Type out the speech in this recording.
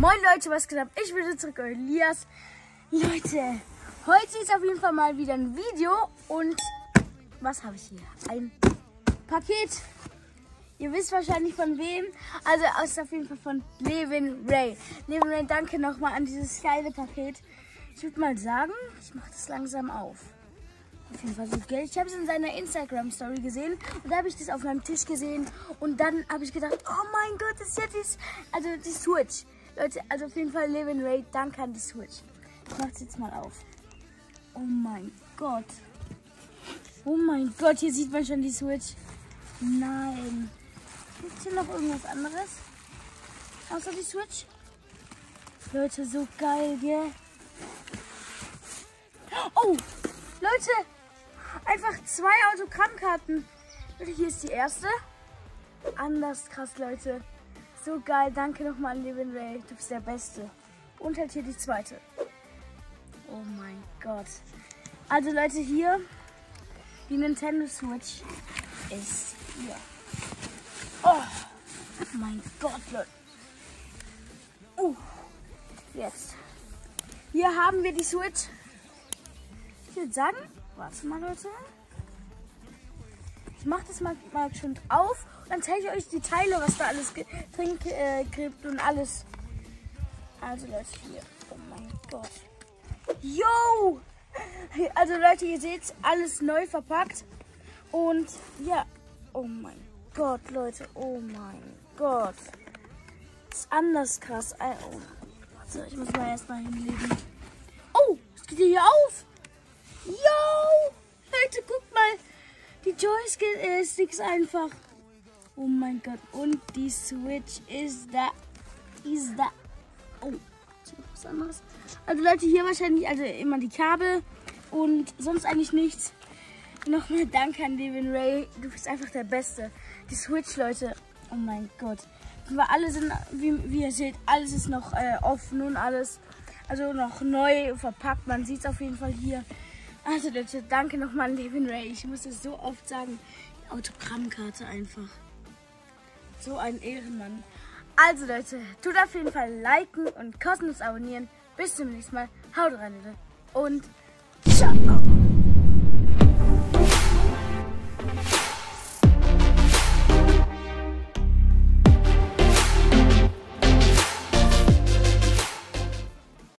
Moin Leute, was geht ab? Ich bin zurück, euer Elias. Leute, heute ist auf jeden Fall mal wieder ein Video und was habe ich hier? Ein Paket. Ihr wisst wahrscheinlich von wem. Also ist auf jeden Fall von Levin Ray. Levin Ray, danke nochmal an dieses geile Paket. Ich würde mal sagen, ich mache das langsam auf. Auf jeden Fall so Geld. Ich habe es in seiner Instagram-Story gesehen und da habe ich das auf meinem Tisch gesehen und dann habe ich gedacht, oh mein Gott, das ist ja die, also die Switch. Leute, also auf jeden Fall Levin Ray, danke an die Switch. Ich mache es jetzt mal auf. Oh mein Gott. Oh mein Gott, hier sieht man schon die Switch. Nein. Gibt es hier noch irgendwas anderes? Außer die Switch? Leute, so geil, gell? Oh, Leute, einfach zwei Autogrammkarten. Leute, hier ist die erste. Anders krass, Leute. So geil. Danke nochmal Levin Ray. Du bist der Beste. Und halt hier die zweite. Oh mein Gott. Also Leute, hier die Nintendo Switch ist hier. Oh mein Gott, Leute. Uh, jetzt. Hier haben wir die Switch. Ich würde sagen, warte mal, Leute. Ich mache das mal, mal schon auf und dann zeige ich euch die Teile, was da alles drin äh, gibt und alles. Also Leute, hier. Oh mein Gott. Yo! Also Leute, ihr seht alles neu verpackt. Und ja, oh mein Gott, Leute, oh mein Gott. Das ist anders krass. Oh, warte, ich muss mal erstmal hinlegen. Oh, es geht hier auf. Yo! Leute, guckt Die Joysticks einfach. Oh mein Gott. Und die Switch ist da. Ist da. Oh, was anderes. Also Leute, hier wahrscheinlich also immer die Kabel und sonst eigentlich nichts. Nochmal danke an Devin Ray. Du bist einfach der Beste. Die Switch, Leute. Oh mein Gott. Aber alle sind, wie, wie ihr seht, alles ist noch äh, offen und alles. Also noch neu verpackt. Man sieht es auf jeden Fall hier. Also Leute, danke nochmal an Devin Ray. Ich muss es so oft sagen. Autogrammkarte einfach. So ein Ehrenmann. Also Leute, tut auf jeden Fall liken und kostenlos abonnieren. Bis zum nächsten Mal. Haut rein, Leute. Und ciao.